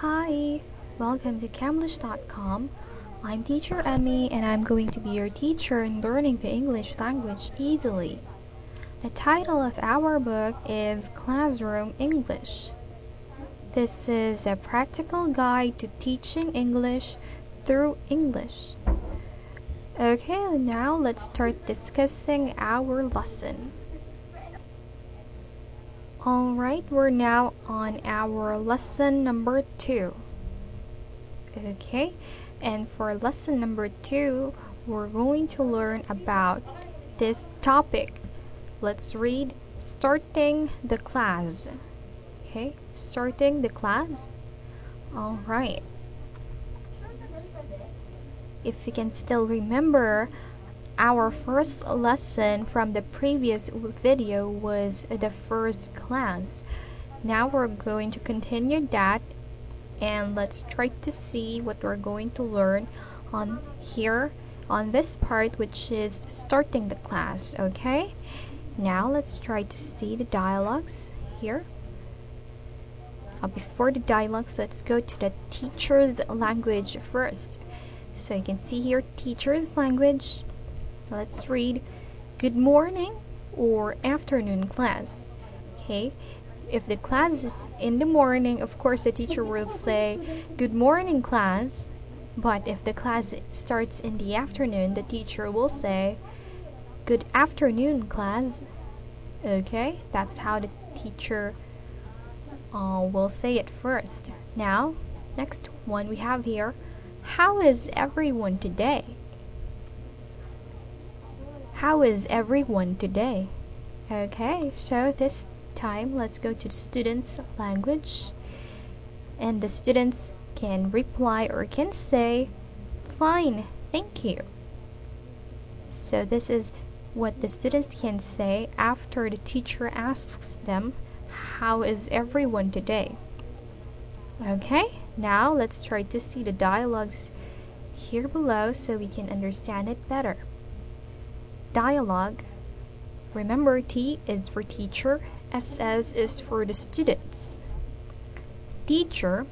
Hi, welcome to Camlish.com. I'm teacher Emmy and I'm going to be your teacher in learning the English language easily. The title of our book is Classroom English. This is a practical guide to teaching English through English. Okay, now let's start discussing our lesson. Alright, we're now on our lesson number two. Okay, and for lesson number two, we're going to learn about this topic. Let's read starting the class. Okay, starting the class. Alright. If you can still remember, our first lesson from the previous video was the first class. Now we're going to continue that and let's try to see what we're going to learn on here on this part which is starting the class okay? Now let's try to see the dialogues here. Uh, before the dialogues let's go to the teacher's language first. So you can see here teacher's language Let's read good morning or afternoon class. Okay, if the class is in the morning, of course the teacher will say good morning class. But if the class starts in the afternoon, the teacher will say good afternoon class. Okay, that's how the teacher uh, will say it first. Now, next one we have here how is everyone today? How is everyone today? Okay, so this time let's go to students' language. And the students can reply or can say, Fine, thank you. So this is what the students can say after the teacher asks them, How is everyone today? Okay, now let's try to see the dialogues here below so we can understand it better dialogue. Remember, T is for teacher, SS is for the students. Teacher,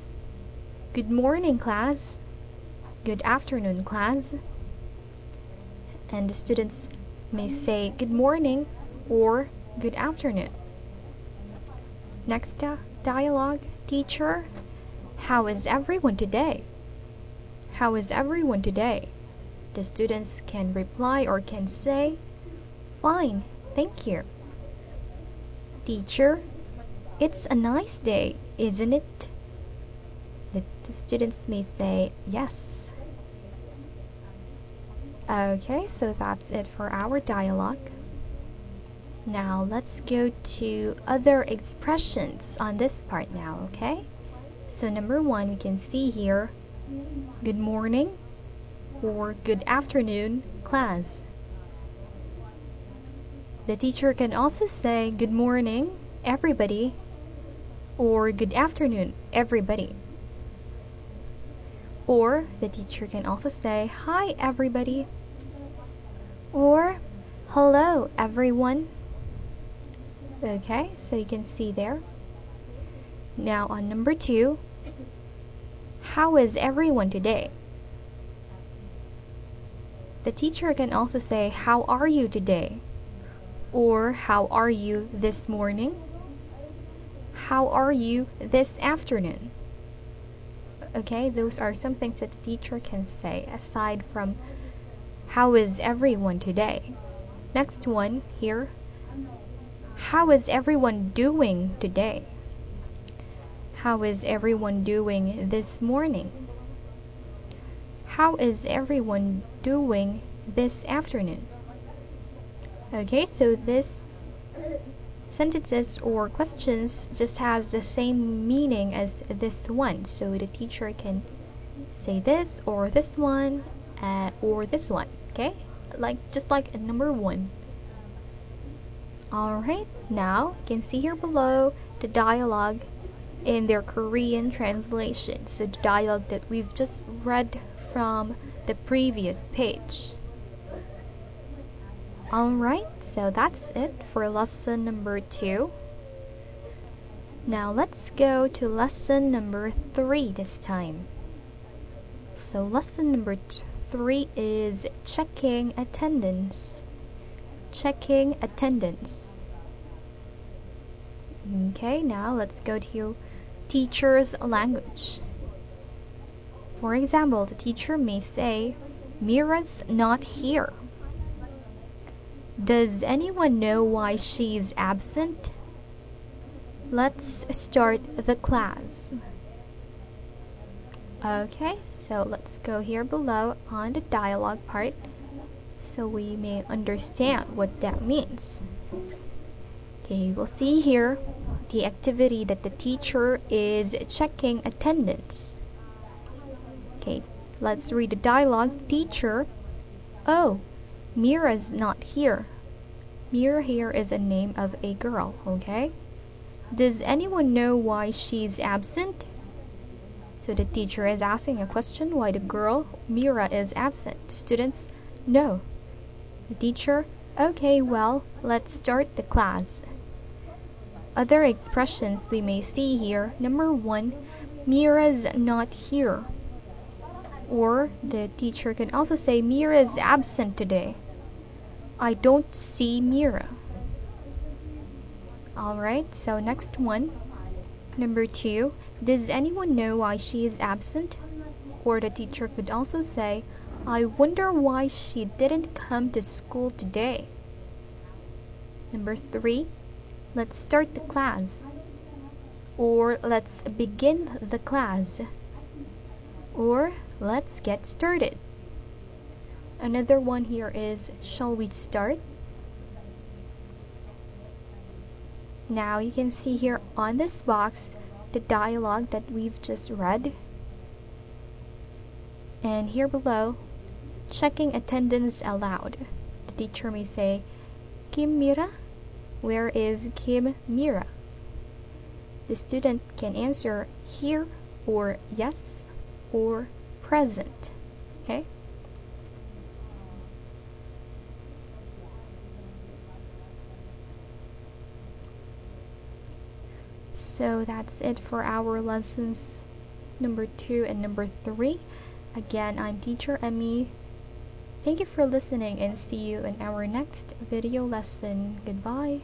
good morning, class. Good afternoon, class. And the students may say good morning or good afternoon. Next uh, dialogue, teacher, how is everyone today? How is everyone today? The students can reply or can say, Fine, thank you. Teacher, it's a nice day, isn't it? The, the students may say, Yes. Okay, so that's it for our dialogue. Now let's go to other expressions on this part now, okay? So number one, we can see here, good morning, or good afternoon class. The teacher can also say good morning everybody or good afternoon everybody. Or the teacher can also say hi everybody or hello everyone. Okay, so you can see there. Now on number two, how is everyone today? The teacher can also say, How are you today? Or How are you this morning? How are you this afternoon? Okay, those are some things that the teacher can say aside from How is everyone today? Next one here. How is everyone doing today? How is everyone doing this morning? How is everyone doing this afternoon? Okay, so this sentences or questions just has the same meaning as this one. So the teacher can say this or this one uh, or this one. Okay, like just like number one. Alright, now you can see here below the dialogue in their Korean translation. So the dialogue that we've just read from the previous page. Alright, so that's it for lesson number two. Now let's go to lesson number three this time. So, lesson number three is checking attendance. Checking attendance. Okay, now let's go to teacher's language. For example, the teacher may say, Mira's not here. Does anyone know why she's absent? Let's start the class. Okay, so let's go here below on the dialogue part so we may understand what that means. Okay, we'll see here the activity that the teacher is checking attendance. Okay, let's read the dialogue. Teacher, oh, Mira's not here. Mira here is a name of a girl, okay? Does anyone know why she's absent? So the teacher is asking a question why the girl, Mira, is absent. The students, no. The teacher, okay, well, let's start the class. Other expressions we may see here. Number one, Mira's not here. Or the teacher can also say Mira is absent today. I don't see Mira. Alright, so next one. Number two, does anyone know why she is absent? Or the teacher could also say, I wonder why she didn't come to school today. Number three, let's start the class. Or let's begin the class. Or let's get started. Another one here is, shall we start? Now you can see here on this box the dialogue that we've just read. And here below, checking attendance aloud. The teacher may say, Kim Mira? Where is Kim Mira? The student can answer here or yes or present. Okay? So that's it for our lessons number two and number three. Again, I'm teacher Emmy. Thank you for listening and see you in our next video lesson. Goodbye.